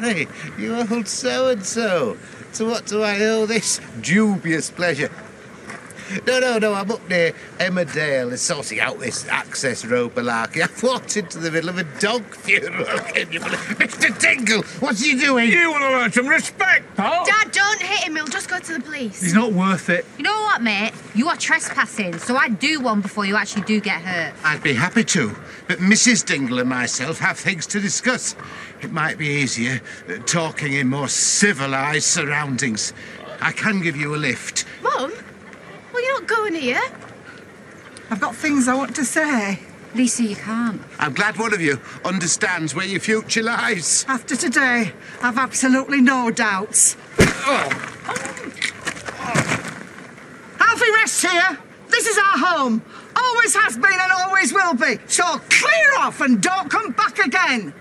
Hey, you old so-and-so. So what do I owe this dubious pleasure? No, no, no, I'm up near Emmerdale sorting out this access road malarkey. I've walked into the middle of a dog funeral. Can you believe Mr. Dingle, what's he doing? You want to learn some respect, pal? Dad, don't hit him. He'll just go to the police. He's not worth it. You know what, mate? You are trespassing, so I'd do one before you actually do get hurt. I'd be happy to, but Mrs. Dingle and myself have things to discuss. It might be easier uh, talking in more civilised surroundings. I can give you a lift. Mum? Well, you're not going here. I've got things I want to say. Lisa, you can't. I'm glad one of you understands where your future lies. After today, I've absolutely no doubts. Alfie rests here. This is our home. Always has been and always will be. So clear off and don't come back again.